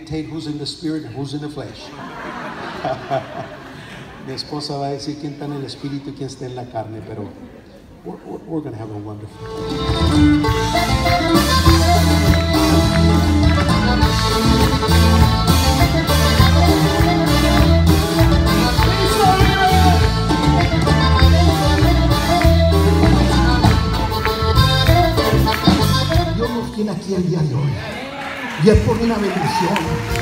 dictate who's in the spirit and who's in the flesh. Mi esposa va a decir quién está en el espíritu y quién está en la carne, pero we're, we're, going to have a wonderful. Dios nos tiene aquí el día de hoy. Y es por una bendición.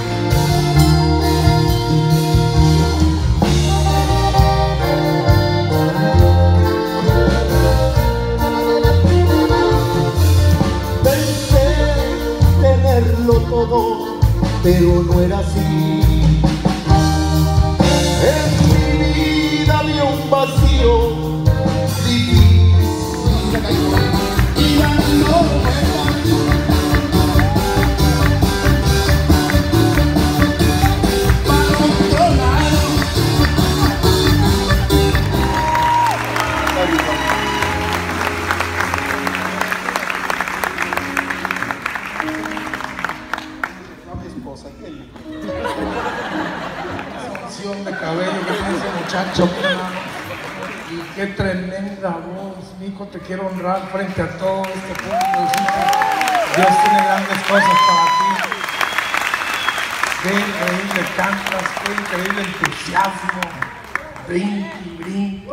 Todo, pero no era así. En mi vida había un vacío muchacho. Y qué tremenda voz, hijo, te quiero honrar frente a todo este hijito. Dios tiene grandes cosas para ti. Qué increíble cantas, qué increíble entusiasmo. Brinqui, brinqui.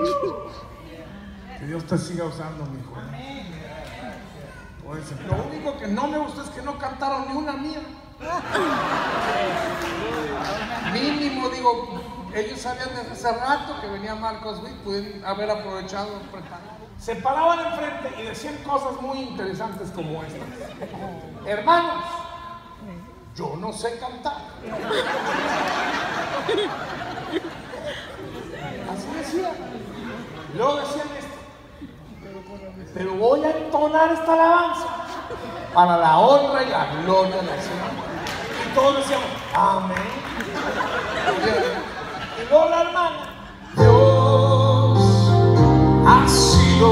Que Dios te siga usando, mi hijo. Lo único que no me gusta es que no cantaron ni una mía. Mínimo, digo, ellos sabían desde hace rato que venía Marcos Witt, pudieron haber aprovechado. Se paraban enfrente y decían cosas muy interesantes como estas. Hermanos, yo no sé cantar. Así decían. Luego decían esto. Pero voy a entonar esta alabanza para la honra y la gloria del Señor. Y todos decíamos, amén. Luego la hermana, Dios ha sido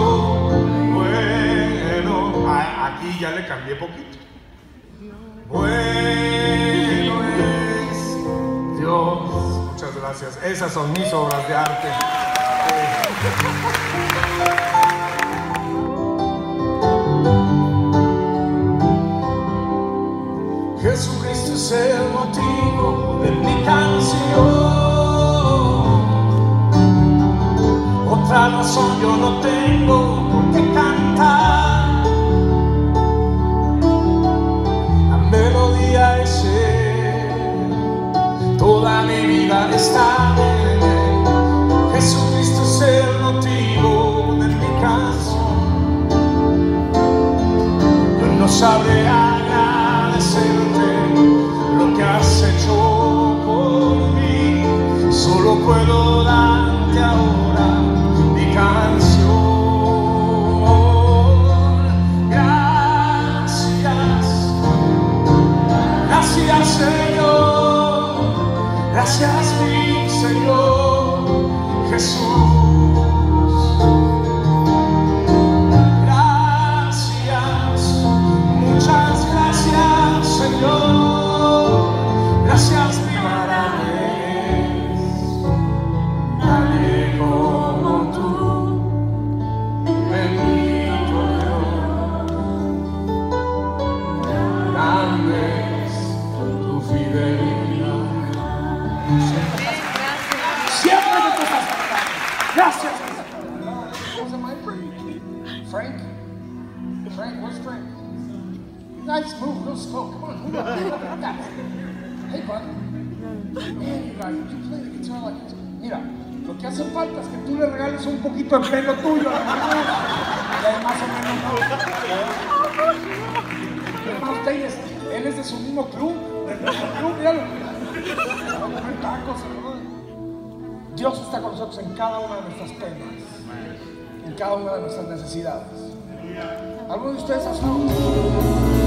bueno. Ah, Aquí ya le cambié poquito. Bueno es Dios. Muchas gracias. Esas son mis obras de arte. Jesucristo es el motivo de mi canción. Yo no tengo por qué cantar. La melodía es Él. Toda mi vida está en Él. Jesucristo es el motivo de mi canción. Yo no sabré agradecerte lo que has hecho por mí. Solo puedo darte Señor, gracias mi Guys move real slow. Come on, move up. Hey, buddy. Man, you you play the guitar like it's... Mira, lo que hace falta es que tú le regales un poquito de pelo tuyo. Ya más o menos. Además, ustedes, él es de su mismo club. Club, míralo. Tacos, ¿no? Dios está con nosotros en cada una de nuestras penas, en cada una de nuestras necesidades. ¿Alguno de ustedes ha estado?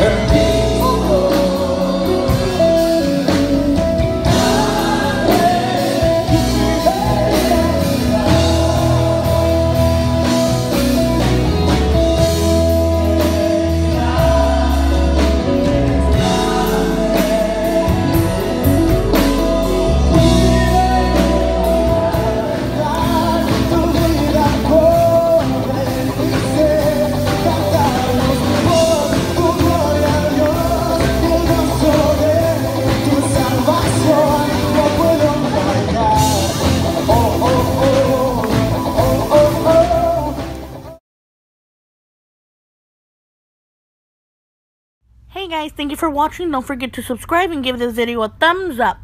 and you. Guys, thank you for watching. Don't forget to subscribe and give this video a thumbs up.